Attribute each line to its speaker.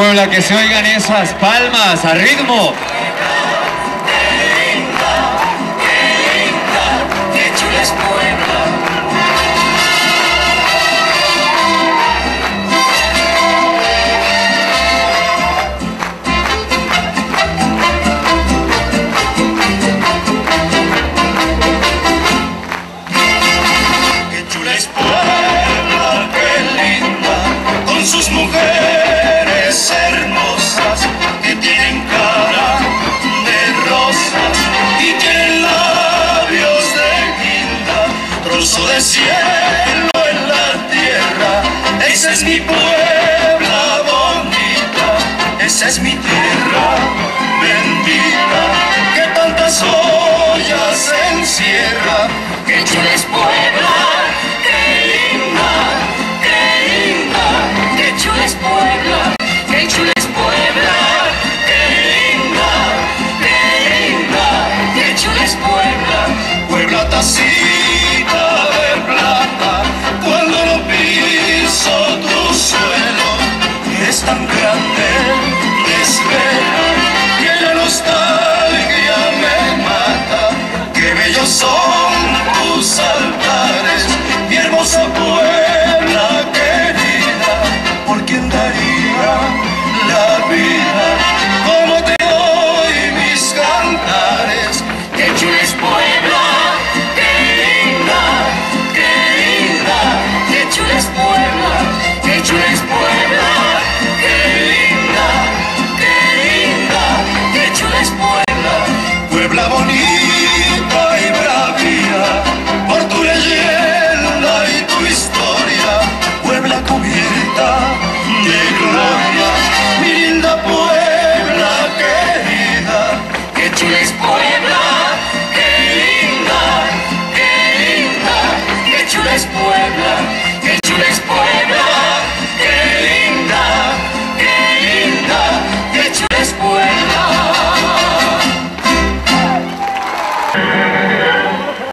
Speaker 1: Puebla, que se oigan esas palmas a ritmo.
Speaker 2: es mi Puebla bonita, esa es mi tierra bendita, que tantas ollas encierra, que yo les Que chula es Puebla.